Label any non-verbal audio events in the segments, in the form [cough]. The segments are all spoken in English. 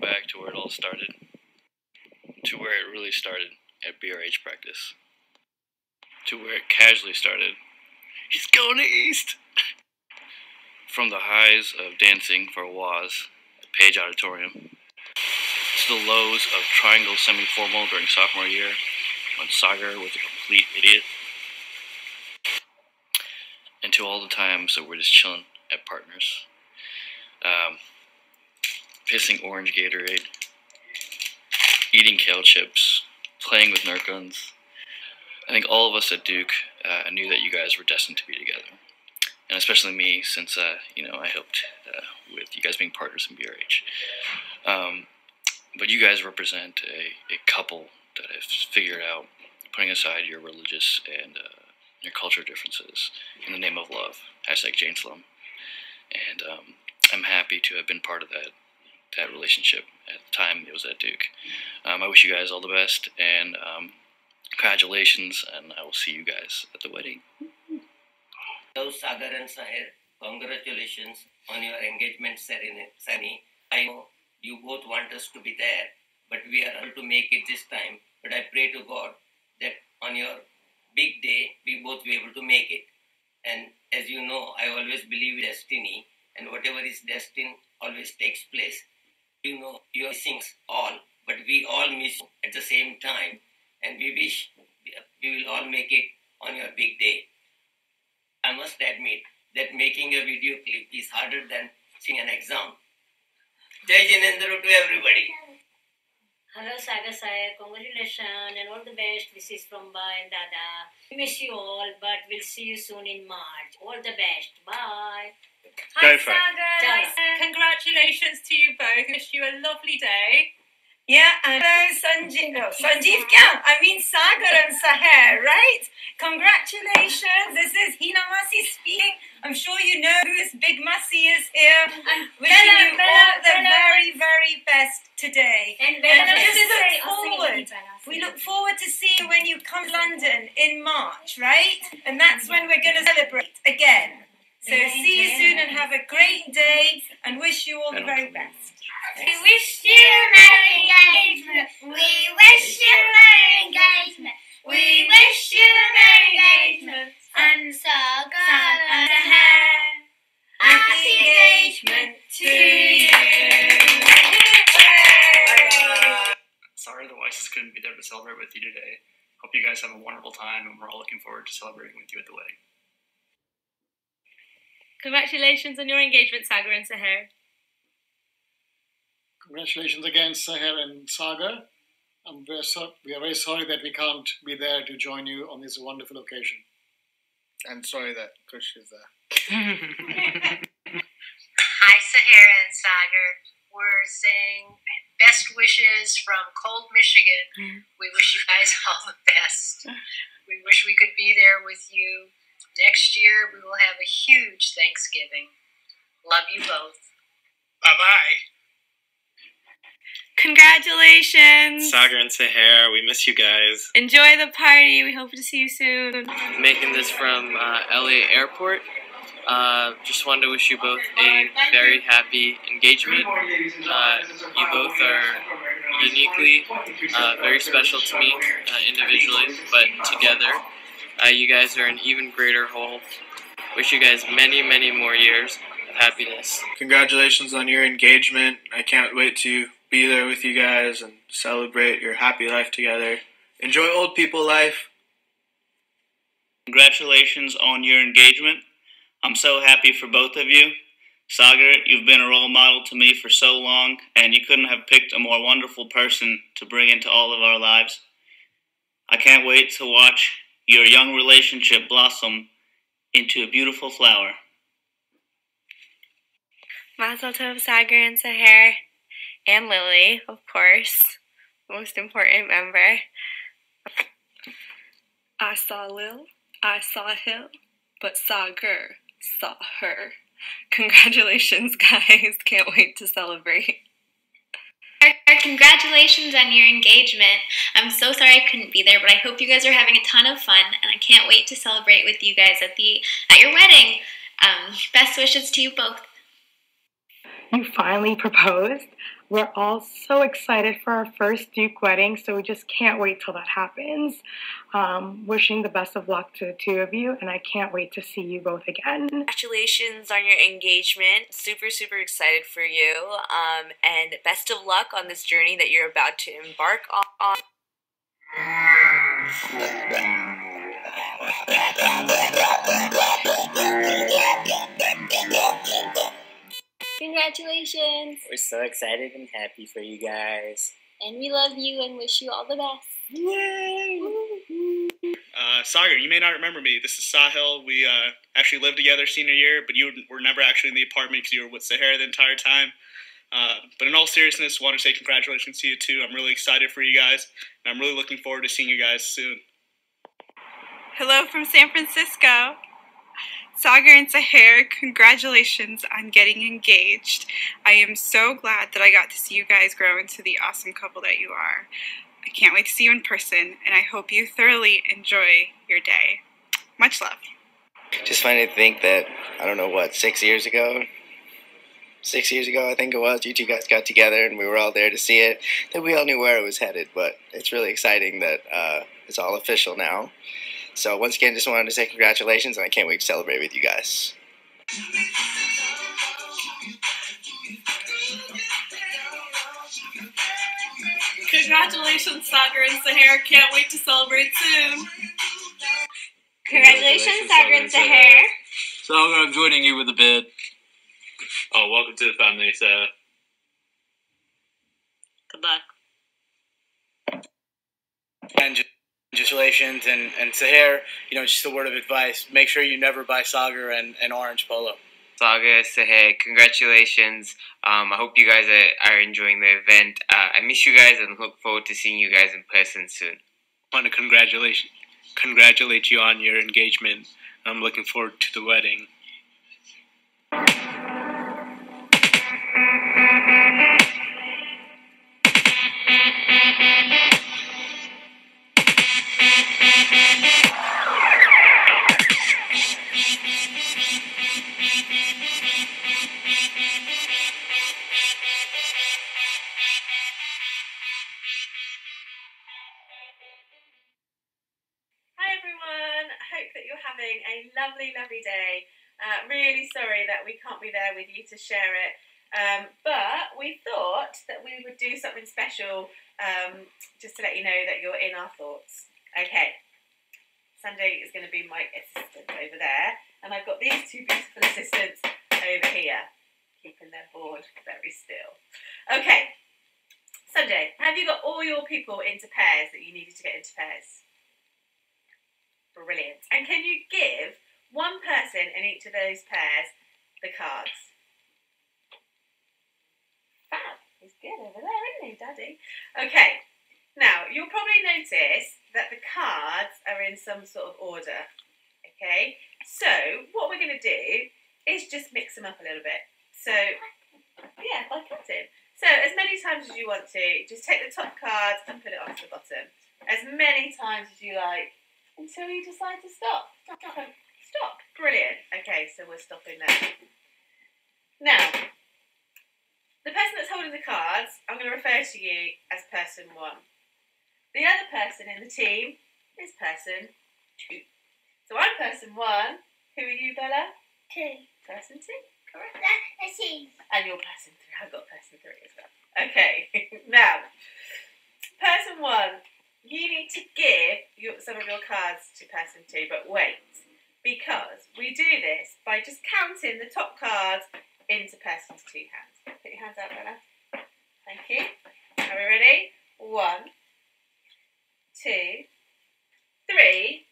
back to where it all started. To where it really started at BRH practice. To where it casually started. He's going East! From the highs of dancing for Waz at Page Auditorium to the lows of Triangle semi formal during sophomore year when Sagar was a complete idiot. And to all the times that we're just chilling at partners. Um, pissing orange Gatorade, eating kale chips, playing with Nerf guns. I think all of us at Duke uh, knew that you guys were destined to be together. And especially me, since, uh, you know, I helped uh, with you guys being partners in BRH. Um, but you guys represent a, a couple that have figured out putting aside your religious and uh, your cultural differences in the name of love. Hashtag Jane Slum. And um, I'm happy to have been part of that that relationship at the time it was at Duke. Um, I wish you guys all the best and um, congratulations, and I will see you guys at the wedding. Hello, Sagar and Sahar. Congratulations on your engagement ceremony. I know you both want us to be there, but we are able to make it this time. But I pray to God that on your big day, we both be able to make it. And as you know, I always believe in destiny, and whatever is destined always takes place you know your things all, but we all miss at the same time, and we wish we will all make it on your big day. I must admit that making a video clip is harder than singing an exam. Jai Jinendra to everybody. Hello Sagar Sai, congratulations and all the best. This is from Ba and Dada. We miss you all, but we'll see you soon in March. All the best. Bye. Hi, Sagar. Congratulations to you both. Wish you a lovely day. Yeah, and hello, Sanjeev. No, Sanjeev Kya? I mean Sagar and Sahar, right? Congratulations. This is Hina Masi speaking. I'm sure you know who this big Masi is here. And wishing Bella, you Bella, all the Bella. very, very best today. And Bella, And we just look say, I'll sing forward. with you, Bella, I'll We look forward to seeing you when you come to London in March, right? And that's when we're going to celebrate again. So see you soon and have a great day and wish you all the very best. We wish you a merry engagement. We wish you a merry engagement. We wish you a merry engagement. And so God and happy engagement to you. Sorry the Weisses couldn't be there to celebrate with you today. Hope you guys have a wonderful time, and we're all looking forward to celebrating with you at the wedding. Congratulations on your engagement, Sagar and Sahar. Congratulations again, Sahar and Sagar. I'm very so- we are very sorry that we can't be there to join you on this wonderful occasion. I'm sorry that Kush is there. Hi, Sahara and Sagar. We're saying best wishes from cold Michigan. Mm-hmm. We wish you guys all the best. We wish we could be there with you. Next year, we will have a huge Thanksgiving. Love you both. Bye bye. Congratulations! Sagar and Sahar, we miss you guys. Enjoy the party. We hope to see you soon. making this from uh, LA Airport. Uh, just wanted to wish you both a very happy engagement. Uh, you both are uniquely uh, very special to me uh, individually, but together, uh, you guys are an even greater whole. Wish you guys many, many more years of happiness. Congratulations on your engagement. I can't wait to be there with you guys and celebrate your happy life together. Enjoy old people life. Congratulations on your engagement. I'm so happy for both of you. Sagar, you've been a role model to me for so long, and you couldn't have picked a more wonderful person to bring into all of our lives. I can't wait to watch your young relationship blossom into a beautiful flower. Mazel tov, Sagar and Sahar. And Lily, of course. Most important member. I saw Lil, I saw Hill, but Sagar saw her. Congratulations, [laughs] guys. Can't wait to celebrate. Congratulations on your engagement. I'm so sorry I couldn't be there, but I hope you guys are having a ton of fun, and I can't wait to celebrate with you guys at the at your wedding. Um, best wishes to you both. You finally proposed? We're all so excited for our first Duke wedding, so we just can't wait till that happens. Um, wishing the best of luck to the two of you, and I can't wait to see you both again. Congratulations on your engagement. Super, super excited for you. Um, and best of luck on this journey that you're about to embark on. [laughs] Congratulations! We're so excited and happy for you guys. And we love you and wish you all the best. Yay! Uh, Sagar, you may not remember me. This is Sahil. We uh, actually lived together senior year, but you were never actually in the apartment because you were with Sahara the entire time. Uh, but in all seriousness, want to say congratulations to you too. I'm really excited for you guys, and I'm really looking forward to seeing you guys soon. Hello from San Francisco. Sagar and Sahar, congratulations on getting engaged. I am so glad that I got to see you guys grow into the awesome couple that you are. I can't wait to see you in person, and I hope you thoroughly enjoy your day. Much love. Just funny to think that, I don't know what, six years ago? Six years ago, I think it was, you two guys got together and we were all there to see it. That we all knew where it was headed, but it's really exciting that uh, it's all official now. So once again, just wanted to say congratulations, and I can't wait to celebrate with you guys. Congratulations, Sagar and Sahar. Can't wait to celebrate soon. Congratulations, Sagar and Sahar. So I'm joining you with a bid. Oh, welcome to the family, Sarah. Good luck. And congratulations, and and Sahar, you know, just a word of advice: make sure you never buy Sagar and, and orange polo. Sagar, Sahar, congratulations. Um, I hope you guys are, are enjoying the event. Uh, I miss you guys and look forward to seeing you guys in person soon. want to congratulate congratulate you on your engagement. I'm looking forward to the wedding. We can't be there with you to share it, um, but we thought that we would do something special um, just to let you know that you're in our thoughts. Okay, Sunday is going to be my assistant over there, and I've got these two beautiful assistants over here, keeping their board very still. Okay, Sunday, have you got all your people into pairs that you needed to get into pairs? Brilliant. And can you give one person in each of those pairs the cards? Fab. He's good over there, isn't he, Daddy? Okay. Now, you'll probably notice that the cards are in some sort of order. Okay? So, what we're going to do is just mix them up a little bit. So, yeah, by cutting. So, as many times as you want to, just take the top card and put it onto the bottom. As many times as you like until you decide to stop. Brilliant. Okay, so we're stopping there. Now, the person that's holding the cards, I'm going to refer to you as person one. The other person in the team is person two. So I'm person one. Who are you, Bella? Two. Person two. Correct. I see. And you're person three. I've got person three as well. Okay. [laughs] now, person one, you need to give your, some of your cards to person two, but wait, because we do this by just counting the top cards into person's two hands. Put your hands out, Bella. Thank you. Are we ready? One, two, three,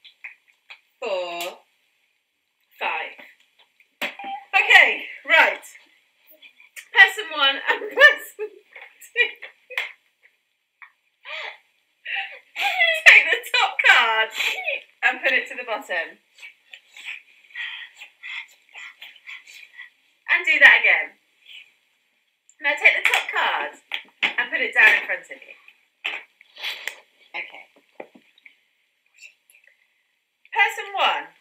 four, five. Okay, right. Person one and [laughs] person two. [laughs] Take the top card and put it to the bottom. And do that again. Now take the top card and put it down in front of you. Okay. Person one,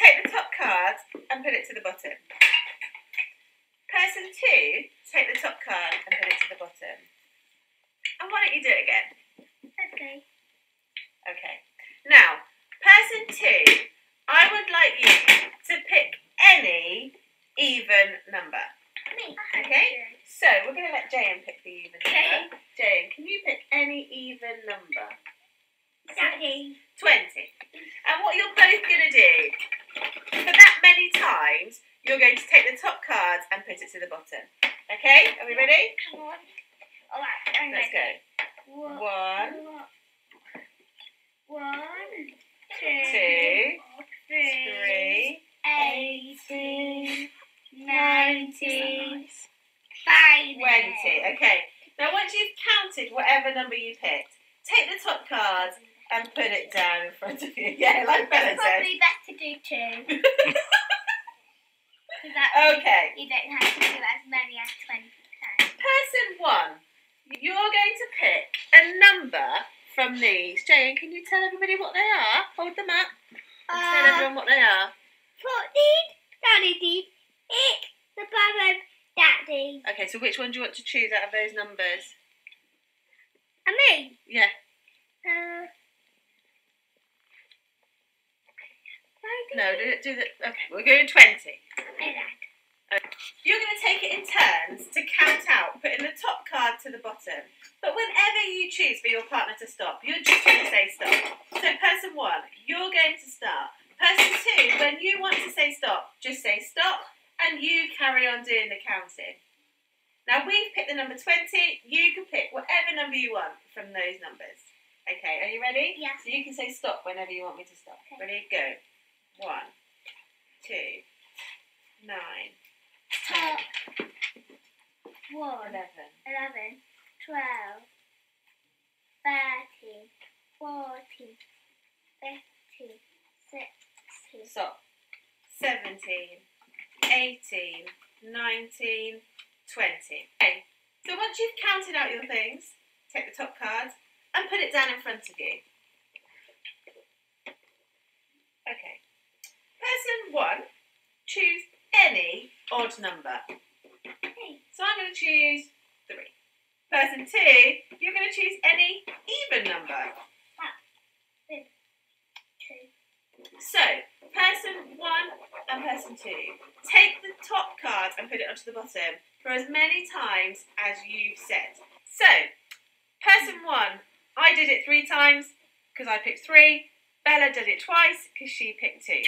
take the top card and put it to the bottom. Person two, take the top card and put it to the bottom. And why don't you do it again? Okay. Okay. Now, person two, I would like you to pick any even number. Me. Okay? So we're going to let Jayan pick the even number. Jayan, can you pick any even number? Daddy. 20. And what you're both going to do, for that many times, you're going to take the top cards and put it to the bottom. Okay? Are we ready? Come on. Alright, I'm Let's ready. go. One. One, One, two, three, three, eighteen, nineteen, five. 20. Okay. Now, once you've counted whatever number you picked, take the top cards and put it down in front of you. Yeah, like Bella It's said. probably better do two. 'Cause that Okay. You don't have to do as many as 20 times. Person one, you're going to pick a number from these. Jane, can you tell everybody what they are? Hold them up. And tell Uh, everyone what they are. Fourteen, Daddy did. Eight, the bottom, Daddy. Okay, so which one do you want to choose out of those numbers? And me. Yeah. Uh, No, do it. Do the. Okay, we're going twenty. You're going to take it in turns to count out, putting the top to the bottom. But whenever you choose for your partner to stop, you're just going to say stop. So, person one, you're going to start. Person two, when you want to say stop, just say stop and you carry on doing the counting. Now, we've picked the number 20. You can pick whatever number you want from those numbers. Okay, are you ready? Yeah. So, you can say stop whenever you want me to stop. Okay. Ready? Go. One, two, nine, Top. One. eleven. 11, 12, 13, 14, 15, 16. Stop. 17, 18, 19, 20. Okay, so once you've counted out your things, take the top card and put it down in front of you. Okay. Person one, choose any odd number. Going to choose three. Person two, you're going to choose any even number. So, person one and person two, take the top card and put it onto the bottom for as many times as you've said. So, person one, I did it three times because I picked three. Bella did it twice because she picked two.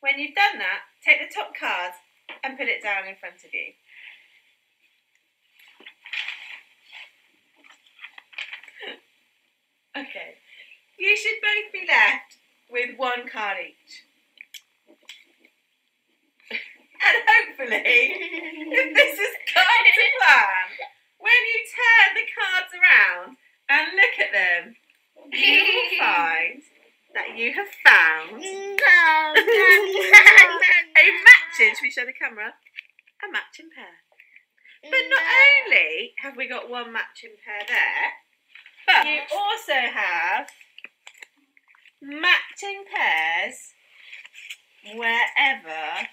When you've done that, take the top card and put it down in front of you. Okay. You should both be left with one card each. and hopefully, if this is going to plan, when you turn the cards around and look at them, you will [laughs] find that you have found [laughs] a matching, should we show the camera? A matching pair. But not only have we got one matching pair there, but you also have matching pairs wherever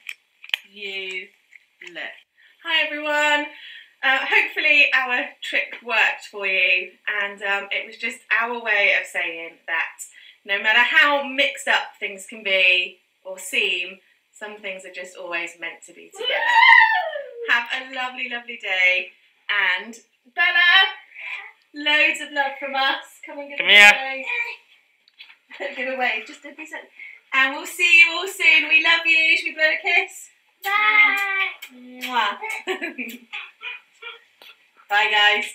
you look. Hi everyone. Uh, hopefully our trick worked for you and um, it was just our way of saying that no matter how mixed up things can be or seem, some things are just always meant to be together. Have a lovely, lovely day and Bella, loads of love from us. Come and give Come a here. wave. [laughs] give a wave, just a piece of... And we'll see you all soon. We love you. Should we blow a kiss? Bye. Mwah. [laughs] Bye, guys.